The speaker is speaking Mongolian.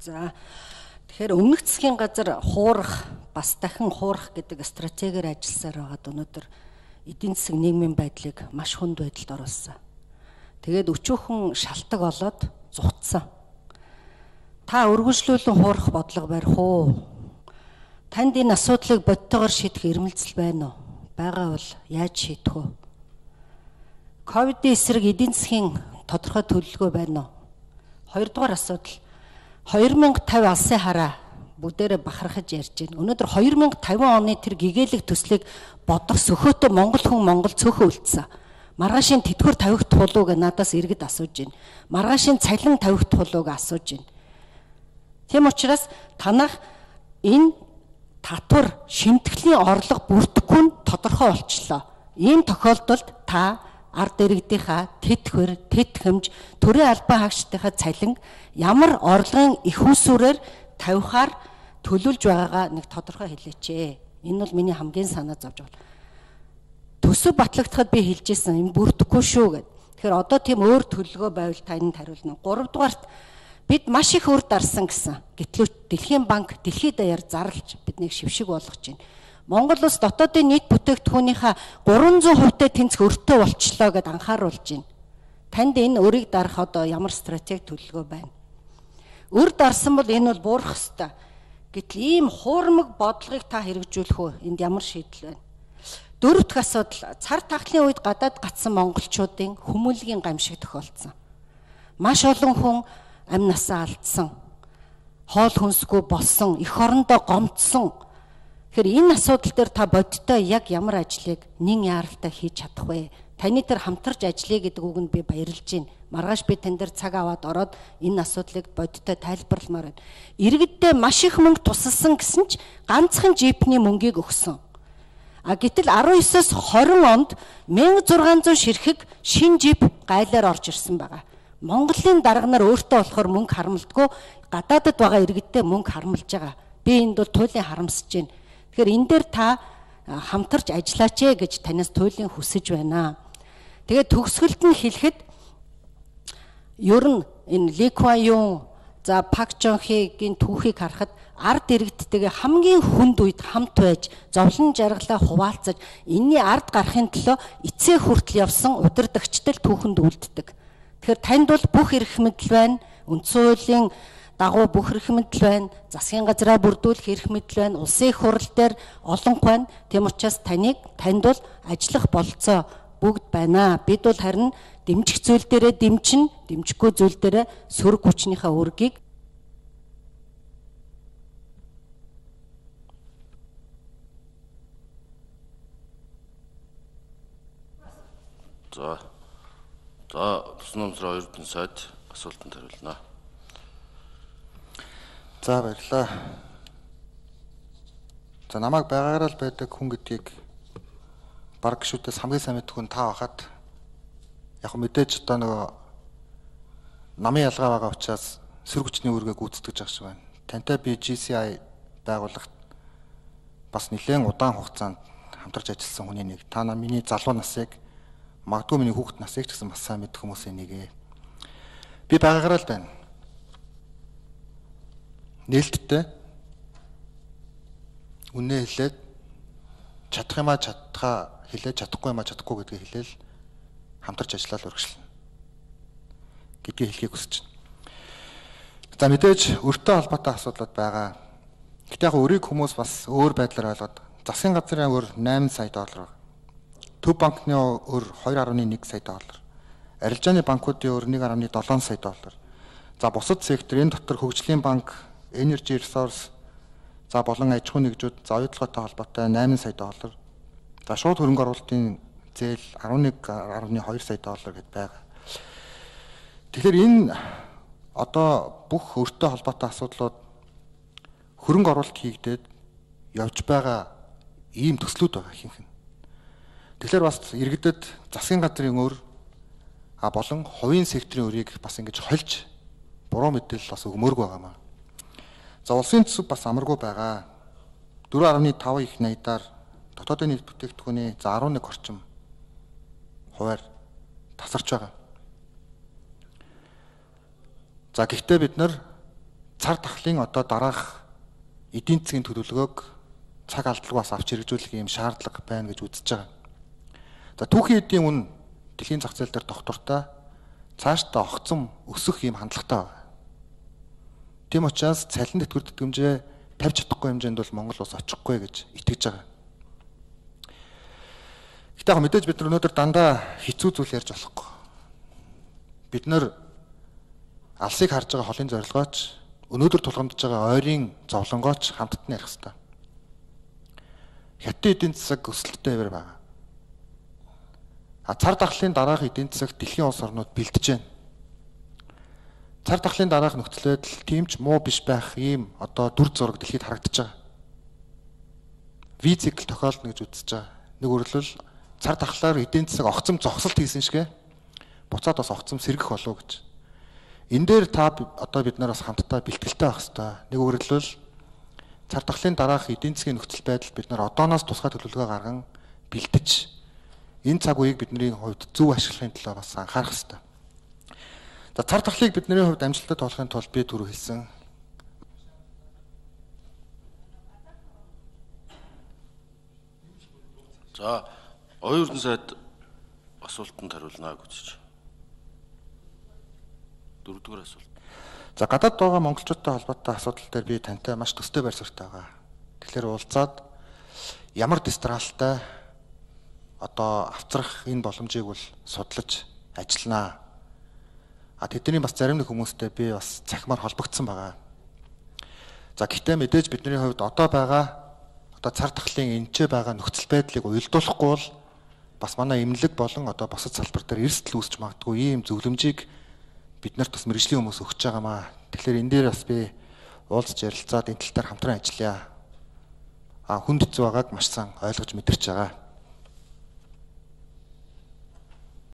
За тэгэхээр өмнөх засгийн газар хуурах бас дахин хуурах гэдэг стратегиэр ажилласаар байгаад өнөөдөр эдийн засаг нийгмийн байдлыг маш хүнд байдалд оруулсан. Тэгээд өчөөхөн шалтак болоод зугтсан. Та өргөжлүүлэн хуурах бодлого барих уу? Танд энэ асуудлыг бодтойгоор шийдэх эрмэлзэл байна уу? Бага бол яаж шийдэх вэ? Ковидын эсрэг эдийн засгийн тодорхой төлөвлөгөө байна уу? Хоёрдугаар асуудал 2050 алсын хараа бүгдээрээ бахархаж ярьж байна. Өнөөдөр 2050 оны тэр гэгээлэг төслийг бодох сөхөөтэй Монгол хүн Монгол цөөхөө үлдсэн. Маргаашийн тэтгэр тавигт хулууг надаас иргэд асууж байна. Маргаашийн цалин тавигт хулууг асууж байна. Тийм учраас танах энэ татвар шимтгэлийн орлого бүрдэхгүй нь тодорхой болчлоо. Ийм тохиолдолд та ард иргэдийнхаа тэтгэр, тэтгэмж, төрийн албан хаагчдынхаа цалин ямар орлогын их усүрээр тавихаар төлөвлөж байгаагаа нэг тодорхой хэлээч. Энэ бол миний хамгийн санаа зовж байна. Төсөв батлагдахад би хэлжсэн энэ бүрдэхгүй шүү гэд. Тэгэхээр одоо тийм өөр төлөвлөгөө байвал та энд хариулна. 3 дугаарт бид маш их үр дарсан гэсэн. Гэтлөө Дэлхийн банк дэлхийд даяар зарлж биднийг шившиг болгож байна. Монгол улс дотоодын нийт бүтээгдэхүүнийхаа 300% тэнцэх өртөө болчлоо гэд анхааруулж байна. Танд энэ өрийг дарах одоо ямар стратеги төлөвлөгөө байна? Өр дарсан бол энэ бол буурах ёстой. Гэтэл ийм хуурмаг бодлогыг та хэрэгжүүлэх үү? Энд ямар шийдэл байна? Дөрөв дэх асуудал цар тахлын үед гадаад гацсан монголчуудын хүмүүлгийн гамшиг тохиолдсон. Маш олон хүн амь насаа алдсан. Хоол хүнсгүй болсон, эх орондоо гомдсон. Тэгэхээр энэ асуудал дээр та бодиттой яг ямар ажлыг нин яаралтай хийж чадах вэ? Таны тэр хамтарч ажиллая гэдэг үгэнд би баярлж байна Маргааш би тань дээр цаг аваад ороод энэ асуудлыг бодиттой тайлбарламаар байна. Иргэддээ маш их мөнгө тусалсан гэсэн ч ганцхан жипний мөнгийг өгсөн. А гэтэл 19-оос 20 онд 1600 ширхэг шин жип гайлаар орж ирсэн байгаа. Монголын дарга нар өөртөө болохоор мөнгө харамлдаггүй гадаадд байгаа иргэддээ мөнгө харамлж байгаа. Би энд бол туйлын харамсаж байна. Тэгэхээр энэ дээр та хамтарч ажиллаач ээ гэж танаас туйлын хүсэж байна. Тэгээд төгсгөлд нь хэлэхэд ер нь энэ Ликваюн за Пак Жонхигийн түүхийг харахад ард иргэдтэйгээ хамгийн хүнд үед хамт байж зовлон жаргалаа хуваалцаж энэний ард гарахын төлөө эцээ хүртэл явсан удирдагчдал түүхэнд үлддэг. Тэгэхээр танд бол бүх эрх мэдэл байна. Үндсэн хуулийн дагуу бүх эрх мэдэл байна. Засгийн газраа бүрдүүлэх эрх мэдэл байна. Улсын их хурал дээр олонх байна. Тийм учраас таныг танд бол ажиллах болцоо бүгд байна. Бид бол харин дэмжих зүйл дээрээ дэмчин, дэмжихгүй зүйл дээрээ сөрөг хүчнийхээ үргийг За. За, тусны өмсрөө оюутны сайд асуултанд хариулна. За баярлалаа. За намайг байгаараа л байдаг хүн гэдгийг баг гişүүдээс хамгийн сайн мэдэх хүн та бахад яг мэдээж одоо нөгөө намын ялгаа байгаа учраас сөргөчний үүргээ гүйцэтгэж байгаа шиг байна. Тантай би GCI байгууллагт бас нэлээд удаан хугацаанд хамтарч ажилласан хүний нэг. Та на миний залуу насыг магадгүй миний хүүхэд насыг ч гэсэн бас сайн мэдэх хүмүүсийн нэг ээ. Би байгаараа л байна. Нээлттэй үнэ хэлээд чадах юмаа чадхаа хэлээд чадахгүй юмаа чадахгүй гэдгийг хэлээл хамтарч ажиллаад урагшлана гэдгийг хэлхийг хүсэж байна. За мэдээж өртөө холбоотой асуудлууд байгаа. Гэтэ яг өрийг хүмүүс бас өөр байдлаар ойлгоод засгийн газрын өр 8 сая доллар. Төв банкны өр 2.1 сая доллар. Арилжааны банкуудын өр 1.7 сая доллар. За бусад сектор энэ дотор хөгжлийн банк, Energy Resource за болон аж ахуйн нэгжүүд за оюутлоготой холбоотой 8 сая доллар. За шууд хөрөнгө оруулалтын зээл 11.2 сая доллар гэд байгаа. Тэгэхээр энэ одоо бүх өртөө холбоотой асуудлууд хөрөнгө оруулалт хийгдээд явж байгаа ийм төслүүд байгаа нь. Тэгэхээр бас иргэдэд засгийн газрын өр а болон хувийн секторын өрийг бас ингэж хольж буруу мэдээлэл бас өгмөөргүй байгаамаа. За улсын төсөв бас амаргүй байгаа. 4.5 их 80-аар дотоодын нийт бүтээгдэхүүний за 11 орчим хуваар тасарч байгаа. За гэхдээ бид нар цар тахлын одоо дараах эдийн засгийн төлөвлөгөөг цаг алдалгаас авч хэрэгжүүлэх юм шаардлага байна гэж үзэж байгаа. За түүхийн эдийн үн дэлхийн зах зээл дээр доктортой цаашдаа огцом өсөх юм хандлагатай байна. Тийм учраас цалин тэтгэвэр тэтгэмжээ тавьж чадахгүй хэмжээнд бол Монгол улс очихгүй гэж итгэж байгаа. Гэтэ яг мэдээж бид нар өнөөдөр дандаа хэцүү зүйл ярьж болохгүй. Бид нар алсыг харж байгаа холын зорилгооч өнөөдөр тулгамдж байгаа ойрын зовлонгооч хамтд нь ярих хэрэгтэй. Хятад эдийн засаг өсөлттэй хэвээр байна. А цар тахлын дараах эдийн засаг дэлхийн улс орнууд бэлдэж байна. Цар тахлын дараах нөхцөл байдал тийм ч муу биш байх ийм одоо дүр зураг дэлхийд харагдаж байгаа. V цикл тохиолдно гэж үзэж байгаа. Нэг өрлөл цар тахлаар эдийн засаг огцом зогсолт хийсэн шигэ буцаад бас огцом сэргэх болов гэж. Энэ дээр та одоо бид нар бас хамтдаа бэлтгэлтэй байх хэрэгтэй. Нэг өөрөлдвөл цар тахлын дараах эдийн засгийн нөхцөл байдал бид нар одооноос тусгай төлөвлөгөө гарган бэлтэж энэ цаг үеийг бидний хувьд зөв ашиглахын төлөө бас анхаарах хэрэгтэй. За цар тахлыг бидний хувьд амжилттай тоолохын тулд би түрүү хэлсэн За оюутан сайд асуултанд хариулнаа гэж. Дөрөвдүгээр асуулт. За гадаад байгаа монголчуудтай холбоотой асуудал дээр би тантай маш төстэй байр суурьтай байгаа. Тэгэхээр уулзаад ямар дистралтай одоо авцрах энэ боломжийг бол судлаж ажилланаа. А тэдний бас зарим нэг хүмүүстэй би бас цахимаар холбогдсон байгаа. За гэхдээ мэдээж бидний хувьд одоо байгаа одоо цар тахлын энчээ байгаа нөхцөл байдлыг уялдуулахгүй бол бас манай эмнэлэг болон одоо босод салбар дээр эрсдэл үүсч магадгүй ийм зөвлөмжийг бид нарт бас мэрэгжлийн хүмүүс өгч байгаамаа. Тэгэхээр энэ дээр бас би уулзч ярилцаад энэ тал дээр хамтран ажиллая. А хүнд хэцүү байгааг маш сайн ойлгож мэдэрч байгаа.